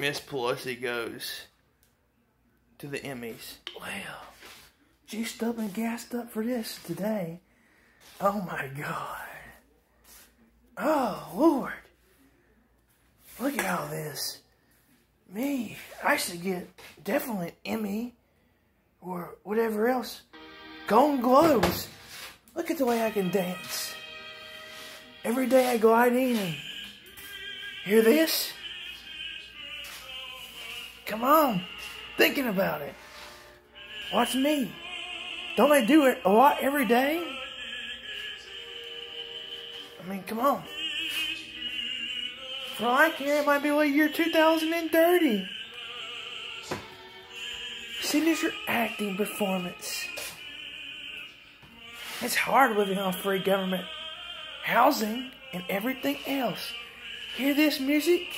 Miss Pelosi goes to the Emmys. Well, juiced up and gassed up for this today. Oh my God. Oh, Lord. Look at all this. Me, I should get definitely an Emmy or whatever else. Golden Globes. Look at the way I can dance. Every day I glide in. Hear this? Come on. Thinking about it. Watch me. Don't I do it a lot every day? I mean, come on. For all I care, it might be like year 2030. Signature acting performance. It's hard living on free government housing and everything else. Hear this music?